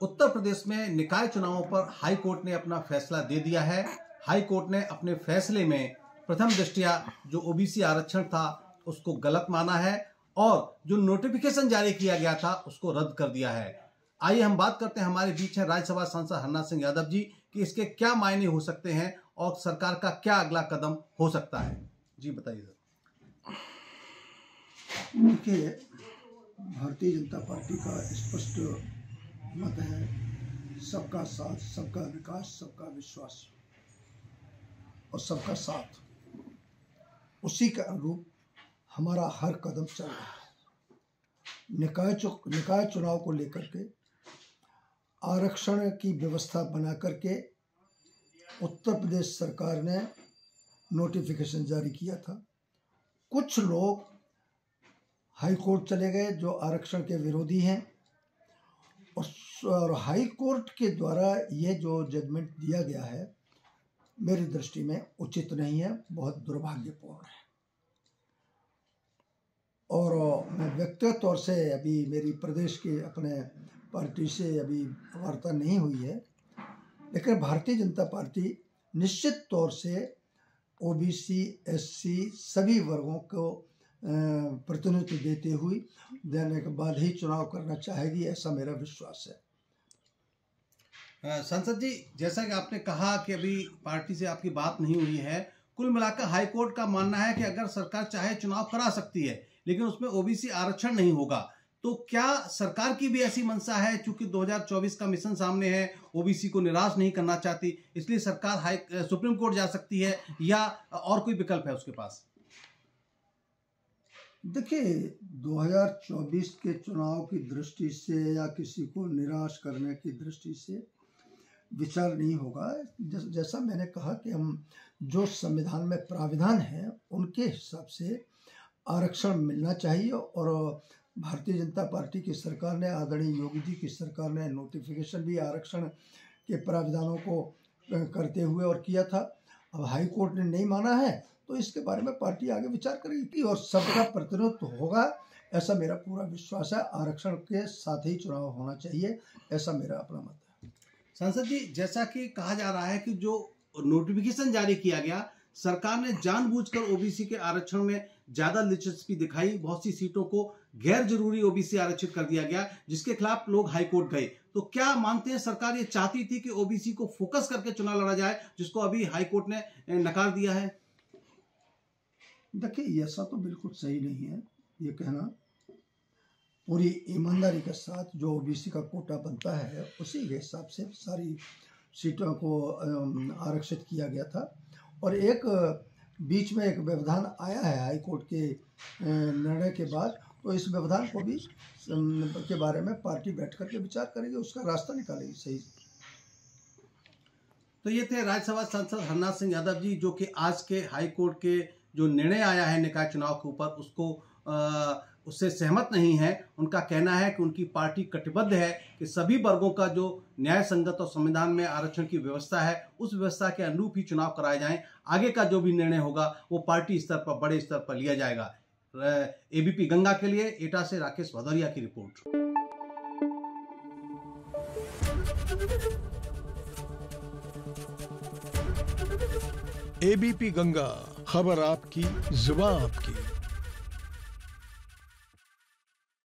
उत्तर प्रदेश में निकाय चुनावों पर हाई कोर्ट ने अपना फैसला दे दिया है। हाई कोर्ट ने अपने फैसले में प्रथम दृष्टिया जो ओबीसी आरक्षण था, उसको गलत माना है और जो नोटिफिकेशन जारी किया गया था, उसको रद्द कर दिया है। आइए हम बात करते हैं, हमारे बीच है राज्यसभा सांसद हरना सिंह यादव जी, कि इसके क्या मायने हो सकते हैं और सरकार का क्या अगला कदम हो सकता है। जी बताइए, सर। देखिए भारतीय जनता पार्टी का स्पष्ट मत है, सबका साथ, सबका विकास, सबका विश्वास और सबका साथ। उसी के अनुरूप हमारा हर कदम चल रहा है। निकाय चु, निकाय चुनाव को लेकर के, आरक्षण की व्यवस्था बना करके उत्तर प्रदेश सरकार ने नोटिफिकेशन जारी किया था। कुछ लोग हाई कोर्ट चले गए जो आरक्षण के विरोधी हैं। और हाई कोर्ट के द्वारा ये जो जजमेंट दिया गया है मेरी दृष्टि में उचित नहीं है बहुत दुर्भाग्यपूर्ण है। और मैं व्यक्तिगत तौर से अभी मेरी प्रदेश के अपने पार्टी से अभी वार्ता नहीं हुई है लेकिन भारतीय जनता पार्टी निश्चित तौर से ओबीसी, एससी सभी वर्गों को प्रतिनिधित्व देते हुए देने के बाद ही चुनाव करना चाहेगी, ऐसा मेरा विश्वास है। संसद जी, जैसा कि आपने कहा कि अभी पार्टी से आपकी बात नहीं हुई है, कुल मिलाकर हाईकोर्ट का मानना है कि अगर सरकार चाहे, चुनाव करा सकती है, लेकिन उसमें ओबीसी आरक्षण नहीं होगा। तो क्या सरकार की भी ऐसी मंशा है, चूँकि 2024 का मिशन सामने है, ओबीसी को निराश नहीं करना चाहती, इसलिए सरकार हाई, सुप्रीम कोर्ट जा सकती है, या और कोई विकल्प है उसके पास? देखिए 2024 के चुनाव की दृष्टि से या किसी को निराश करने की दृष्टि से विचार नहीं होगा। जैसा मैंने कहा कि हम जो संविधान में प्राविधान है, उनके हिसाब से आरक्षण मिलना चाहिए और भारतीय जनता पार्टी की सरकार ने, आदरणीय योगी जी की सरकार ने नोटिफिकेशन भी आरक्षण के प्राविधानों को करते हुए और किया था। अब हाई कोर्ट ने नहीं माना है तो इसके बारे में पार्टी आगे विचार करेगी और सबका प्रतिनिधित्व होगा, ऐसा मेरा पूरा विश्वास है। आरक्षण के साथ ही चुनाव होना चाहिए, ऐसा मेरा अपना मत है। सांसद जी, जैसा कि कहा जा रहा है कि जो नोटिफिकेशन जारी किया गया, सरकार ने जानबूझकर ओबीसी के आरक्षण में ज़्यादा दिलचस्पी दिखाई। बहुत सी सीटों को गैर ज़रूरी ओबीसी आरक्षित कर दिया गया, जिसके खिलाफ लोग हाईकोर्ट गए। तो क्या मानते हैं सरकार ये चाहती थी कि ओबीसी को फोकस करके चुनाव लड़ा जाए, जिसको अभी हाईकोर्ट ने नकार दिया है? देखिए ऐसा तो बिल्कुल सही नहीं है, ये कहना। पूरी ईमानदारी के साथ जो ओबीसी का कोटा बनता है, उसी के हिसाब से सारी सीटों को आरक्षित किया गया था। और एक, बीच में एक व्यवधान आया है हाई कोर्ट के निर्णय के बाद तो इस व्यवधान को भी के बारे में पार्टी बैठ कर के विचार करेगी, उसका रास्ता निकालेगी, सही। तो ये थे राज्यसभा सांसद हरनाथ सिंह यादव जी, जो कि आज के हाई कोर्ट के जो निर्णय आया है निकाय चुनाव के ऊपर, उसको उससे सहमत नहीं है। उनका कहना है कि उनकी पार्टी कटिबद्ध है कि सभी वर्गों का जो न्याय संगत और संविधान में आरक्षण की व्यवस्था है, उस व्यवस्था के अनुरूप ही चुनाव कराए जाएँ। आगे का जो भी निर्णय होगा, वो पार्टी स्तर पर, बड़े स्तर पर लिया जाएगा। एबीपी गंगा के लिए, एटा से राकेश भदौरिया की रिपोर्ट। एबीपी गंगा। खबर आपकी जुबा आपकी।